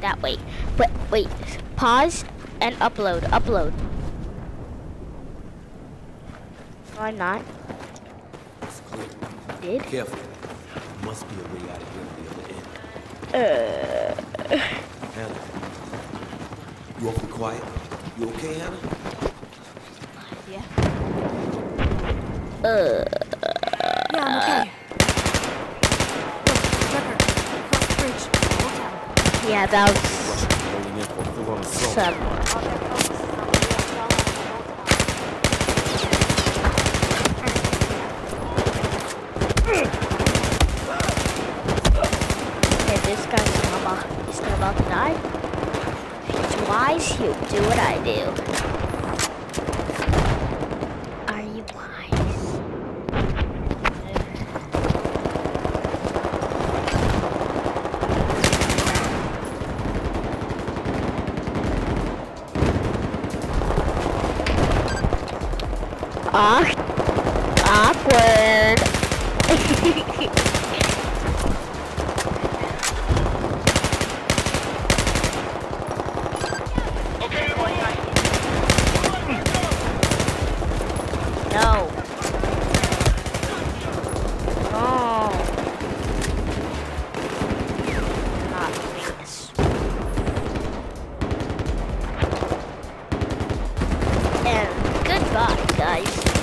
that way. But wait. Pause and upload. Upload. I'm not. It's clear. Did? Careful. Must be a way out of here on the other end. Uh. Hannah. You awfully quiet? You okay, Hannah? Yeah. Uh. Full-on assault. some. Okay, this guy's still about, he's still about to die. If he's wise, he'll do what I do. Awk awkward. no. Oh. Ah, no. Not this. And goodbye, guys.